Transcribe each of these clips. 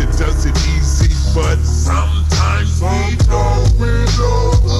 it does it easy, but sometimes we know we know.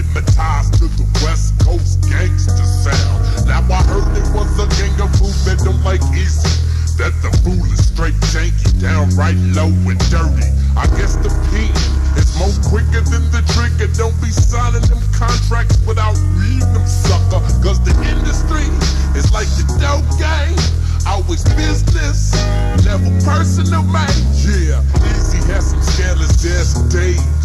hypnotized to the West Coast gangster sound. Now I heard it was a gang of movement to make Eazy. That the fool is straight janky, downright low and dirty. I guess the pen is more quicker than the trigger. Don't be signing them contracts without reading them, sucker. Cause the industry is like the dope game. Always business, never personal, man. Yeah, Eazy has some scandalous days.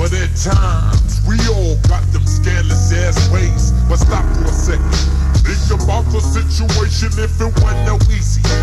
But at times, we all got them scandalous ass ways. But stop for a second. Think about the situation if it wasn't no Eazy.